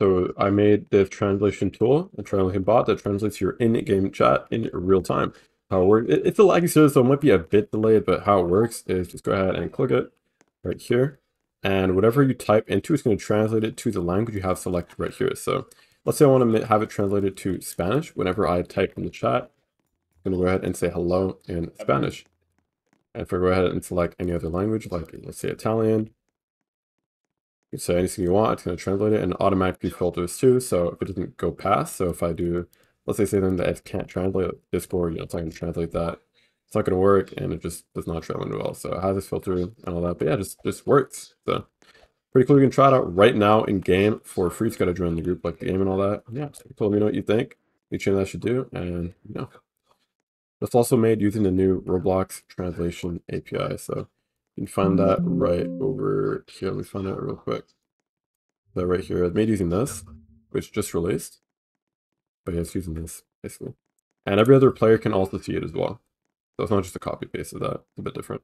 So I made this translation tool, a translation bot that translates your in-game chat in real time. How it works, it's a laggy service, so it might be a bit delayed, but how it works is just go ahead and click it right here. And whatever you type into, it's going to translate it to the language you have selected right here. So let's say I want to have it translated to Spanish. Whenever I type in the chat, I'm going to go ahead and say hello in Spanish. And if I go ahead and select any other language, like let's say Italian, say anything you want, it's going to translate it and automatically filters too. So if it doesn't go past, so if I do, let's say say something that it can't translate Discord, you know, it's not going to translate that. It's not going to work and it just does not translate well. So it has this filter and all that, but yeah, just, just works. So pretty cool. You can try it out right now in game for free. It's got to join the group like the game and all that. Yeah, so let me know what you think. Each thing that should do. And you know, that's also made using the new Roblox translation API. So you can find that right over here. Let me find it real quick. That right here, it's made using this, which just released. But yeah, it's using this, basically. And every other player can also see it as well. So it's not just a copy paste of that. It's a bit different.